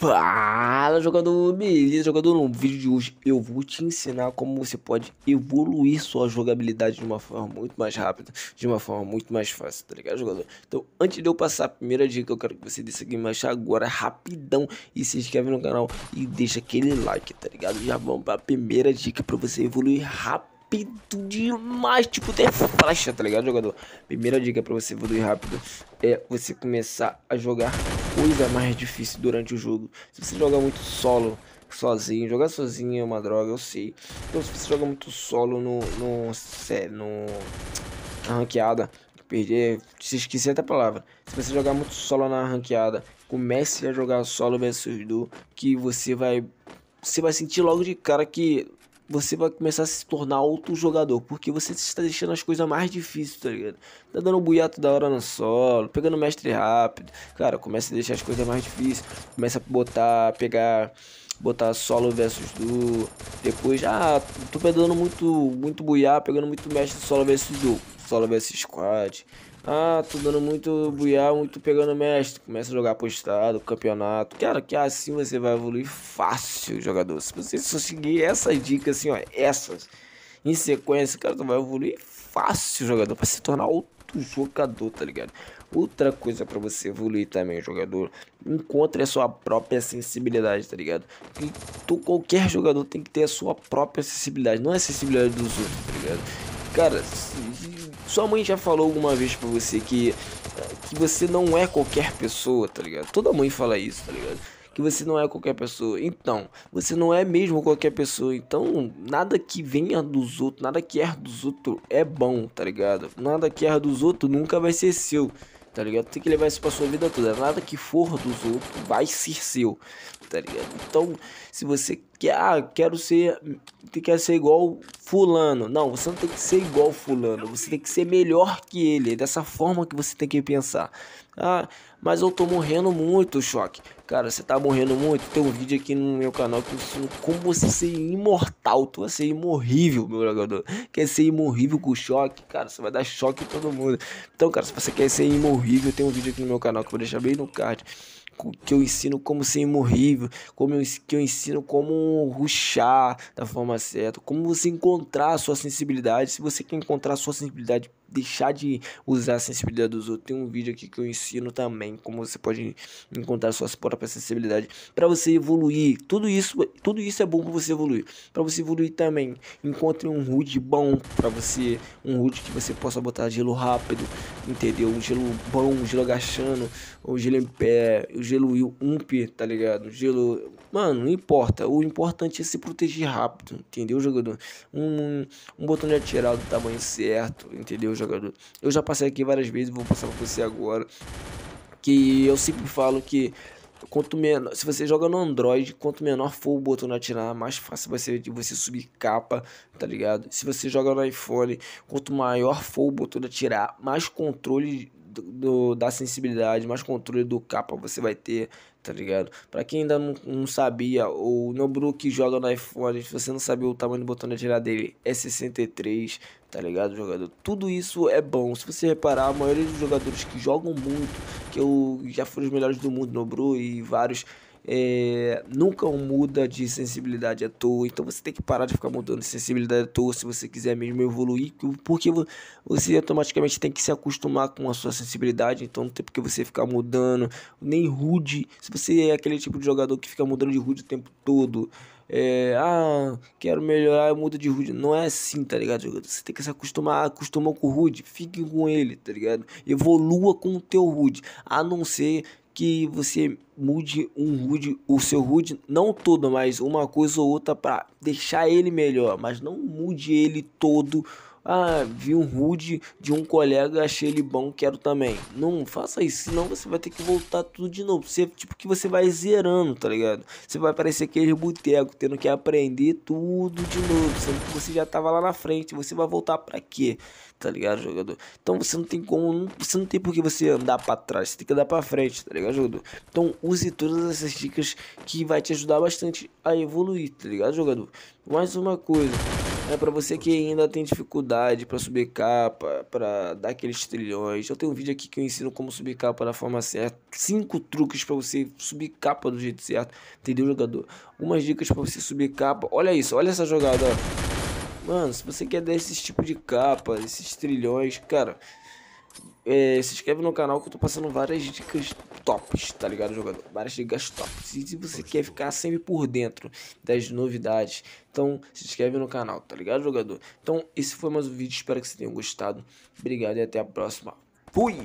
Fala jogador, beleza jogador, no vídeo de hoje eu vou te ensinar como você pode evoluir sua jogabilidade de uma forma muito mais rápida, de uma forma muito mais fácil, tá ligado jogador? Então antes de eu passar a primeira dica eu quero que você desça aqui embaixo agora rapidão e se inscreve no canal e deixa aquele like, tá ligado? Já vamos para a primeira dica para você evoluir rápido rápido demais, tipo, até flecha, tá ligado, jogador? Primeira dica pra você evoluir rápido é você começar a jogar coisa mais difícil durante o jogo. Se você joga muito solo, sozinho, jogar sozinho é uma droga, eu sei. Então se você joga muito solo no, no, no na ranqueada, perdi, se esqueci até a palavra. Se você jogar muito solo na ranqueada, comece a jogar solo versus duo, que você vai você vai sentir logo de cara que você vai começar a se tornar outro jogador, porque você está deixando as coisas mais difíceis, tá ligado? Tá dando buiato da hora no solo, pegando mestre rápido, cara, começa a deixar as coisas mais difíceis, começa a botar, pegar, botar solo versus duo, depois, ah, tô pegando muito, muito buiar, pegando muito mestre solo versus duo, solo versus squad, ah, tô dando muito buiar, muito pegando mestre. Começa a jogar apostado, campeonato. Cara, que assim você vai evoluir fácil, jogador. Se você só seguir essas dicas assim, ó, essas em sequência, cara, tu vai evoluir fácil, jogador, para se tornar outro jogador, tá ligado? Outra coisa para você evoluir também, jogador, encontre a sua própria sensibilidade, tá ligado? E tu, qualquer jogador tem que ter a sua própria sensibilidade, não é a sensibilidade dos outros, tá ligado? Cara, sua mãe já falou alguma vez pra você que, que você não é qualquer pessoa, tá ligado? Toda mãe fala isso, tá ligado? Que você não é qualquer pessoa. Então, você não é mesmo qualquer pessoa. Então, nada que venha dos outros, nada que é dos outros é bom, tá ligado? Nada que é dos outros nunca vai ser seu tá ligado? Tem que levar isso pra sua vida toda. Nada que for dos outros vai ser seu, tá ligado? Então, se você quer, ah, quero ser, quer ser igual fulano. Não, você não tem que ser igual fulano. Você tem que ser melhor que ele. É dessa forma que você tem que pensar. Ah, mas eu tô morrendo muito, choque. Cara, você tá morrendo muito. Tem um vídeo aqui no meu canal que eu como você ser imortal. Tu vai ser imorrível, meu jogador. Quer ser imorrível com choque? Cara, você vai dar choque em todo mundo. Então, cara, se você quer ser imorrível, tem um vídeo aqui no meu canal que eu vou deixar bem no card que eu ensino como ser imorrível, como eu, que eu ensino como ruxar da forma certa, como você encontrar a sua sensibilidade. Se você quer encontrar a sua sensibilidade, deixar de usar a sensibilidade dos outros, tem um vídeo aqui que eu ensino também como você pode encontrar a sua própria sensibilidade para você evoluir. Tudo isso, tudo isso é bom para você evoluir. Para você evoluir também, encontre um HUD bom para você, um HUD que você possa botar gelo rápido, entendeu? Um gelo bom, um gelo agachando, o gelo em pé, o gelo ump, tá ligado? Gelo. Mano, não importa. O importante é se proteger rápido, entendeu, jogador? Um, um botão de atirar do tamanho certo, entendeu, jogador? Eu já passei aqui várias vezes, vou passar pra você agora. Que eu sempre falo que quanto menor, se você joga no Android, quanto menor for o botão de atirar, mais fácil vai ser de você subir capa, tá ligado? Se você joga no iPhone, quanto maior for o botão de atirar, mais controle do, do, da sensibilidade, mais controle do capa você vai ter, tá ligado? Pra quem ainda não, não sabia, o Nobru que joga no iPhone, se você não sabia o tamanho do botão de atirar dele, é 63, tá ligado, jogador? Tudo isso é bom. Se você reparar, a maioria dos jogadores que jogam muito, que eu já foram os melhores do mundo, Nobru e vários é, nunca muda de sensibilidade à toa. Então você tem que parar de ficar mudando de sensibilidade à toa se você quiser mesmo evoluir, porque você automaticamente tem que se acostumar com a sua sensibilidade. Então não tem porque você ficar mudando, nem rude. Se você é aquele tipo de jogador que fica mudando de rude o tempo todo. É, ah, quero melhorar, muda de rude. Não é assim, tá ligado? Você tem que se acostumar, acostumar com o rude, fique com ele, tá ligado? Evolua com o teu rude, a não ser que você mude um HUD, o seu HUD, não todo, mas uma coisa ou outra para deixar ele melhor, mas não mude ele todo. Ah, vi um HUD de um colega, achei ele bom, quero também. Não faça isso, senão você vai ter que voltar tudo de novo. Você, tipo que você vai zerando, tá ligado? Você vai parecer aquele boteco, tendo que aprender tudo de novo, sendo que você já tava lá na frente. Você vai voltar para quê? tá ligado, jogador? Então você não tem como, você não tem por que você andar para trás, você tem que andar para frente, tá ligado, jogador? Então use todas essas dicas que vai te ajudar bastante a evoluir, tá ligado, jogador? Mais uma coisa, É para você que ainda tem dificuldade para subir capa, para dar aqueles trilhões. Eu tenho um vídeo aqui que eu ensino como subir capa da forma certa. Cinco truques para você subir capa do jeito certo. Entendeu, jogador? Umas dicas para você subir capa. Olha isso, olha essa jogada, ó. Mano, se você quer dar esses tipos de capa, esses trilhões, cara, é, se inscreve no canal que eu tô passando várias dicas tops, tá ligado, jogador? Várias dicas tops. E se você quer ficar sempre por dentro das novidades, então se inscreve no canal, tá ligado, jogador? Então, esse foi mais um vídeo. Espero que você tenha gostado. Obrigado e até a próxima. Fui!